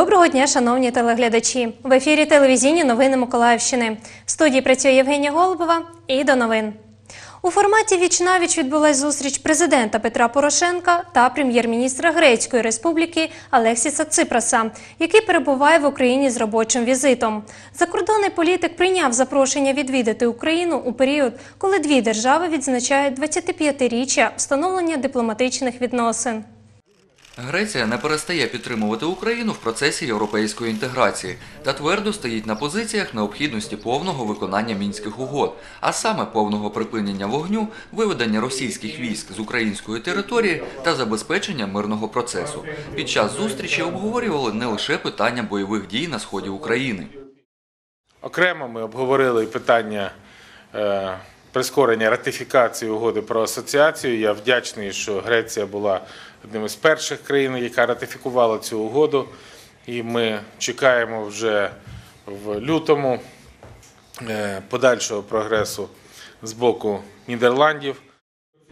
Доброго дня, шановні телеглядачі. В ефірі телевізійні новини Миколаївщини. В студії працює Євгенія Голубова і до новин. У форматі «Віч-навіч» відбулась зустріч президента Петра Порошенка та прем'єр-міністра Грецької республіки Алексіса Ципраса, який перебуває в Україні з робочим візитом. Закордонний політик прийняв запрошення відвідати Україну у період, коли дві держави відзначають 25-річчя встановлення дипломатичних відносин. Греція не перестає підтримувати Україну в процесі європейської інтеграції та твердо стоїть на позиціях необхідності повного виконання мінських угод, а саме повного припинення вогню, виведення російських військ з української території та забезпечення мирного процесу. Під час зустрічі обговорювали не лише питання бойових дій на сході України. Окремо ми обговорили питання е, прискорення ратифікації угоди про асоціацію. Я вдячний, що Греція була одним із перших країн, яка ратифікувала цю угоду. І ми чекаємо вже в лютому е, подальшого прогресу з боку Нідерландів.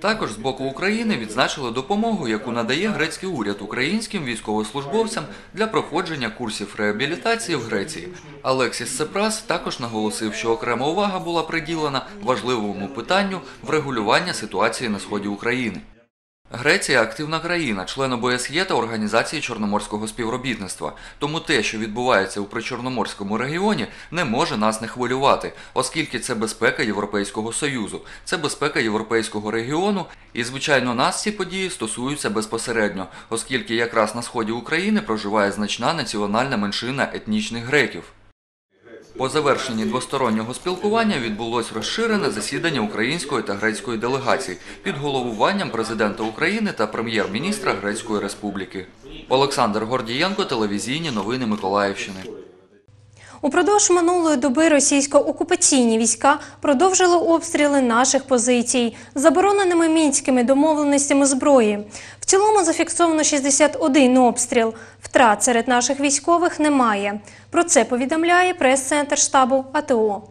Також з боку України відзначили допомогу, яку надає грецький уряд українським військовослужбовцям для проходження курсів реабілітації в Греції. Алексіс Сепрас також наголосив, що окрема увага була приділена важливому питанню врегулювання ситуації на сході України. Греція активна країна, член ОБСЄ та Організації Чорноморського співробітництва. Тому те, що відбувається у причорноморському регіоні, не може нас не хвилювати, оскільки це безпека Європейського Союзу, це безпека Європейського регіону, і звичайно нас ці події стосуються безпосередньо, оскільки якраз на сході України проживає значна національна меншина етнічних греків. По завершенні двостороннього спілкування відбулось розширене засідання української та грецької делегацій під головуванням президента України та прем'єр-міністра Грецької Республіки. Олександр Гордієнко, телевізійні новини Миколаївщини. Упродовж минулої доби російсько-окупаційні війська продовжили обстріли наших позицій забороненими мінськими домовленостями зброї. В цілому зафіксовано 61 обстріл. Втрат серед наших військових немає. Про це повідомляє прес-центр штабу АТО.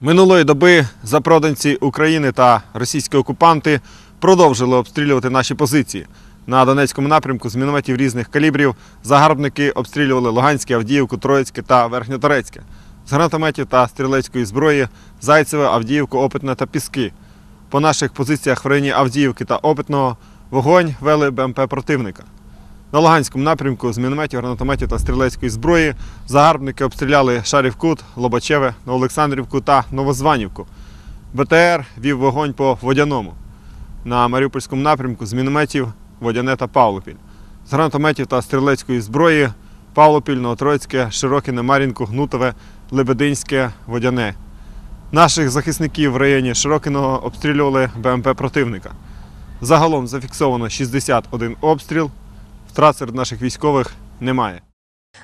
Минулої доби запроданці України та російські окупанти продовжили обстрілювати наші позиції. На Донецькому напрямку з мінометів різних калібрів загарбники обстрілювали Луганське, Авдіївку, Троїцьке та Верхньоторецьке. З гранатометів та стрілецької зброї Зайцеве, Авдіївку, Опитне та Піски. По наших позиціях в районі Авдіївки та Опитного вогонь вели БМП противника. На Луганському напрямку з мінометів, гранатометів та стрілецької зброї загарбники обстріляли Шарівкут, Лобачеве, Олександрівку та Новозванівку. БТР вів вогонь по Водяному. На Маріупольському напрямку з мінометів Водяне та Павлопіль. З гранатометів та стрілецької зброї Павлопіль, Новотроїцьке, Широкіне, Мар'їнку, Гнутове, Лебединське, Водяне. Наших захисників в районі Широкиного обстрілювали БМП противника. Загалом зафіксовано 61 обстріл. Втрат серед наших військових немає.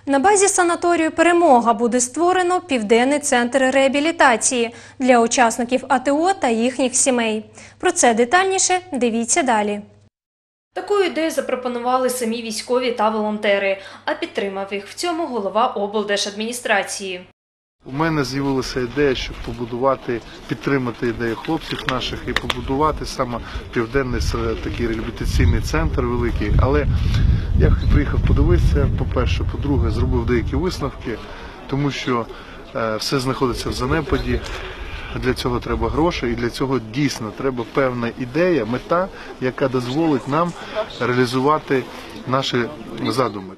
На базі санаторію Перемога буде створено південний центр реабілітації для учасників АТО та їхніх сімей. Про це детальніше дивіться далі. Таку ідею запропонували самі військові та волонтери, а підтримав їх в цьому голова облдержадміністрації. У мене з'явилася ідея, щоб побудувати, підтримати ідею хлопців наших і побудувати саме південний такий реабілітаційний центр великий. Але я приїхав подивитися, по-перше, по-друге, зробив деякі висновки, тому що е, все знаходиться в занепаді. Для цього треба гроші, і для цього дійсно треба певна ідея, мета, яка дозволить нам реалізувати наші задуми.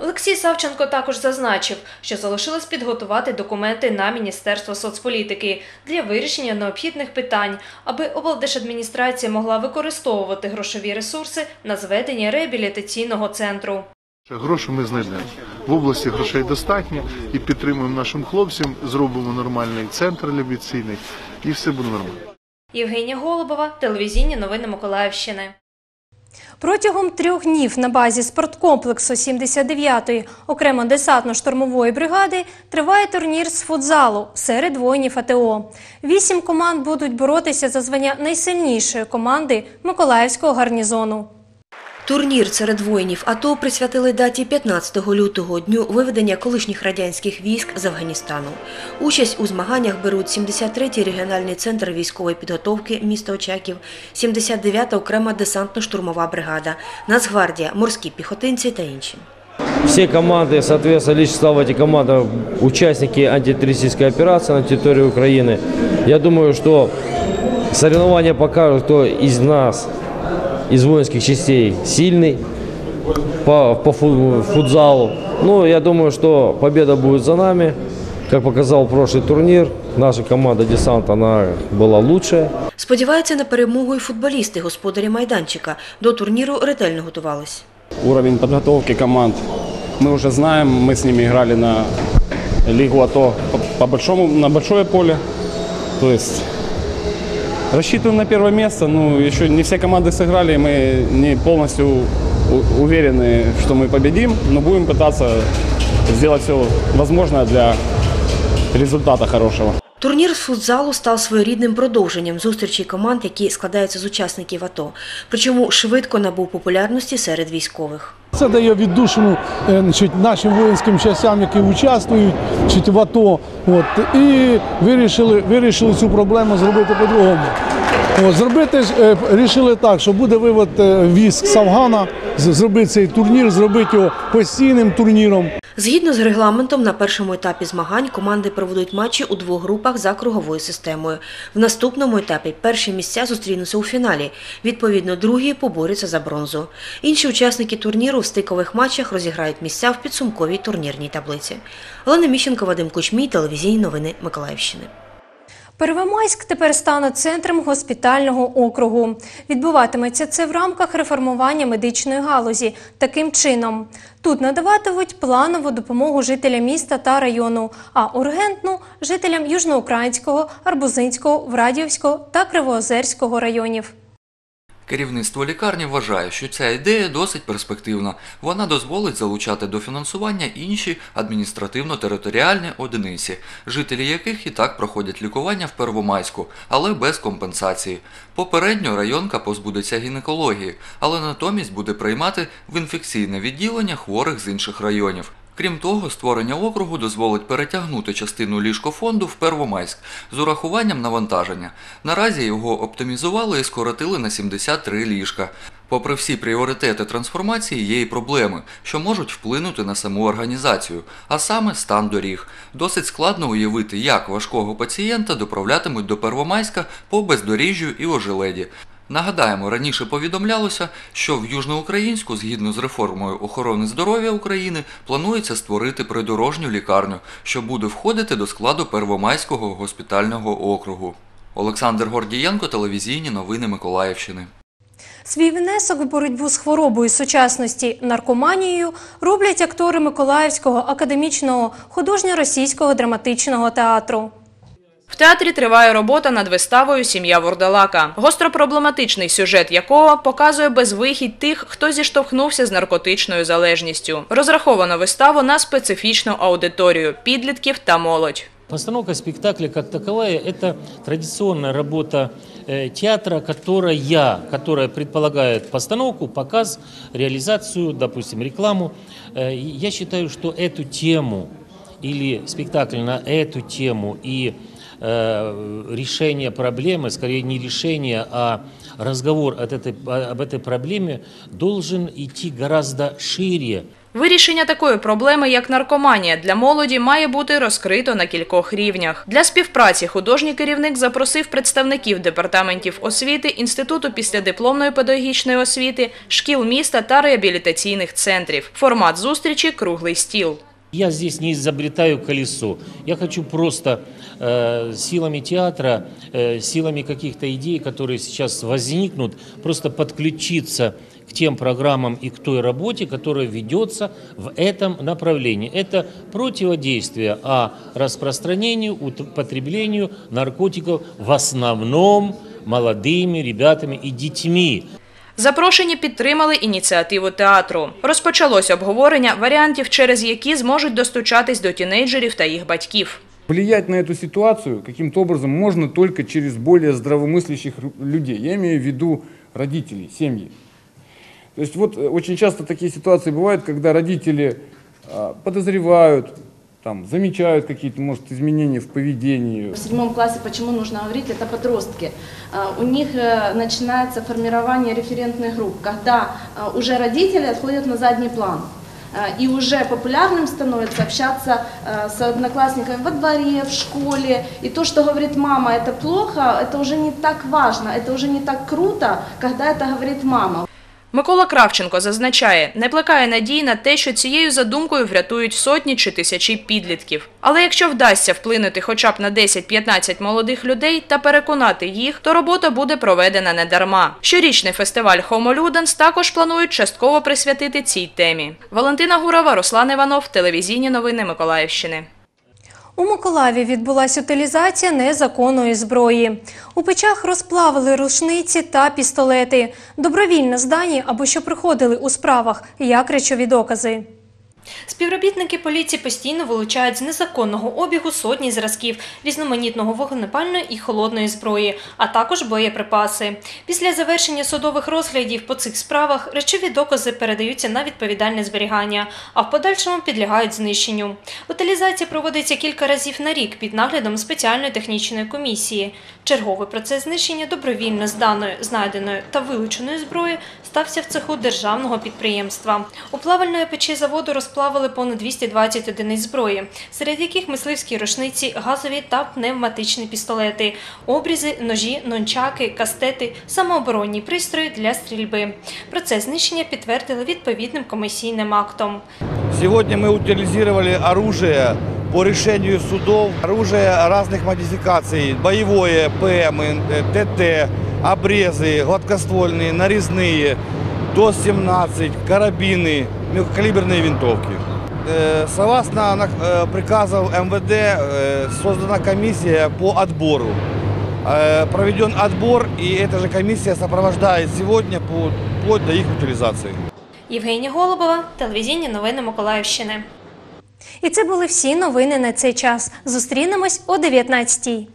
Олексій Савченко також зазначив, що залишилось підготувати документи на Міністерство соцполітики для вирішення необхідних питань, аби облдержадміністрація могла використовувати грошові ресурси на зведення реабілітаційного центру. Гроші ми знайдемо. В області грошей достатньо і підтримуємо нашим хлопцям, зробимо нормальний центр реабілітаційний і все буде нормально. Євгенія Голубова, телевізійні новини Миколаївщини. Протягом трьох днів на базі спорткомплексу 79-ї окремо десантно-штурмової бригади триває турнір з футзалу серед воїнів АТО. Вісім команд будуть боротися за звання найсильнішої команди Миколаївського гарнізону. Турнір серед воїнів АТО присвятили даті 15 лютого дню виведення колишніх радянських військ з Афганістану. Участь у змаганнях беруть 73-й регіональний центр військової підготовки міста Очаків, 79-та окрема десантно-штурмова бригада, Нацгвардія, морські піхотинці та інші. все команды, соответственно, лично стал в эти команды участники антитеррористической операции на территории Украины. Я думаю, что соревнования покажут, кто из нас, из воинских частей, сильный по, по фу- футзалу. Ну, я думаю, что победа будет за нами. Как показал прошлый турнир, наша команда «Десант» она была лучшая. Сподіваються на перемогу і футболісти, господарі майданчика. До турніру ретельно готувались. Уровень подготовки команд мы уже знаем. Мы с ними играли на Лигу АТО по, по большому, на большое поле. То есть рассчитываем на первое место. Ну, еще не все команды сыграли, и мы не полностью у- уверены, что мы победим, но будем пытаться сделать все возможное для результата хорошего. Турнір з футзалу став своєрідним продовженням зустрічей команд, які складаються з учасників АТО. Причому швидко набув популярності серед військових. Це дає віддушину е, нашим воїнським частям, які участвують в АТО. От, і вирішили, вирішили цю проблему зробити по-другому. Зробити е, рішили так, що буде вивод е, військ з- зробити цей турнір, зробити його постійним турніром. Згідно з регламентом, на першому етапі змагань команди проведуть матчі у двох групах за круговою системою. В наступному етапі перші місця зустрінуться у фіналі. Відповідно, другі поборються за бронзу. Інші учасники турніру в стикових матчах розіграють місця в підсумковій турнірній таблиці. Олена Міщенко, Вадим Кучмій, телевізійні новини Миколаївщини. Первомайськ тепер стане центром госпітального округу. Відбуватиметься це в рамках реформування медичної галузі. Таким чином, тут надаватимуть планову допомогу жителям міста та району, а ургентну жителям Южноукраїнського, Арбузинського, Врадівського та Кривоозерського районів. Керівництво лікарні вважає, що ця ідея досить перспективна. Вона дозволить залучати до фінансування інші адміністративно-територіальні одиниці, жителі яких і так проходять лікування в Первомайську, але без компенсації. Попередньо районка позбудеться гінекології, але натомість буде приймати в інфекційне відділення хворих з інших районів. Крім того, створення округу дозволить перетягнути частину ліжкофонду в Первомайськ з урахуванням навантаження. Наразі його оптимізували і скоротили на 73 ліжка. Попри всі пріоритети трансформації, є і проблеми, що можуть вплинути на саму організацію, а саме стан доріг. Досить складно уявити, як важкого пацієнта доправлятимуть до Первомайська по бездоріжжю і ожеледі. Нагадаємо, раніше повідомлялося, що в Южноукраїнську, згідно з реформою охорони здоров'я України, планується створити придорожню лікарню, що буде входити до складу Первомайського госпітального округу. Олександр Гордієнко, телевізійні новини Миколаївщини. Свій внесок в боротьбу з хворобою сучасності наркоманією роблять актори Миколаївського академічного художньо-російського драматичного театру. В театрі триває робота над виставою Сім'я Вурдалака, гостропроблематичний сюжет якого показує безвихідь тих, хто зіштовхнувся з наркотичною залежністю. Розраховано виставу на специфічну аудиторію підлітків та молодь. Постановка спектакля как таковая – это традиционная работа э, театра, которая, которая предполагает постановку, показ, реализацию, допустим, рекламу. Э, и Я считаю, что эту тему или спектакль на эту тему и э, решение проблемы, скорее не решение, а разговор от этой, об этой проблеме должен идти гораздо шире, Вирішення такої проблеми, як наркоманія для молоді, має бути розкрито на кількох рівнях. Для співпраці художній керівник запросив представників департаментів освіти, інституту післядипломної педагогічної освіти, шкіл міста та реабілітаційних центрів. Формат зустрічі круглий стіл. Я здесь не изобретаю колесо. Я хочу просто э, силами театра, э, силами каких-то идей, которые сейчас возникнут, просто подключиться к тем программам и к той работе, которая ведется в этом направлении. Это противодействие а распространению, употреблению наркотиков в основном молодыми ребятами и детьми. Запрошені підтримали ініціативу театру. Розпочалось обговорення варіантів, через які зможуть достучатись до тінейджерів та їх батьків. Влиять на эту ситуацию каким-то образом можно только через более здравомыслящих ру- людей. Я имею в виду родителей, семьи. То есть вот э, очень часто такие ситуации бывают, когда родители а, подозревают, там, замечают какие-то, может, изменения в поведении. В седьмом классе почему нужно говорить, это подростки. А, У них э, начинается формирование референтных групп, когда а, уже родители отходят на задний план. э, и уже популярным становится общаться с одноклассниками во дворе, в школе. И то, что говорит мама, это плохо, это уже не так важно, это уже не так круто, когда это говорит мама. Микола Кравченко зазначає, не плекає надії на те, що цією задумкою врятують сотні чи тисячі підлітків. Але якщо вдасться вплинути хоча б на 10-15 молодих людей та переконати їх, то робота буде проведена недарма. Щорічний фестиваль Ludens також планують частково присвятити цій темі. Валентина Гурова, Руслан Іванов, телевізійні новини Миколаївщини. У Миколаві відбулася утилізація незаконної зброї. У печах розплавили рушниці та пістолети, добровільно здані або що приходили у справах як речові докази. Співробітники поліції постійно вилучають з незаконного обігу сотні зразків різноманітного вогнепальної і холодної зброї, а також боєприпаси. Після завершення судових розглядів по цих справах речові докази передаються на відповідальне зберігання, а в подальшому підлягають знищенню. Утилізація проводиться кілька разів на рік під наглядом спеціальної технічної комісії. Черговий процес знищення добровільно зданої, знайденої та вилученої зброї стався в цеху державного підприємства. У плавальної печі заводу розплавили понад 220 одиниць зброї, серед яких мисливські рушниці, газові та пневматичні пістолети, обрізи, ножі, нончаки, кастети, самооборонні пристрої для стрільби. Процес знищення підтвердили відповідним комісійним актом. Сегодня мы утилизировали оружие по решению судов, оружие разных модификаций, боевое, ПМ, э, ТТ, обрезы, гладкоствольные, нарезные, ДОС-17, карабины, мелкокалиберные винтовки. Э, Согласно на- э, приказов МВД э, создана комиссия по отбору. Э, Проведен отбор, и эта же комиссия сопровождает сегодня по- вплоть до их утилизации. Євгенія Голубова, телевізійні новини Миколаївщини. І це були всі новини на цей час. Зустрінемось о 19-й.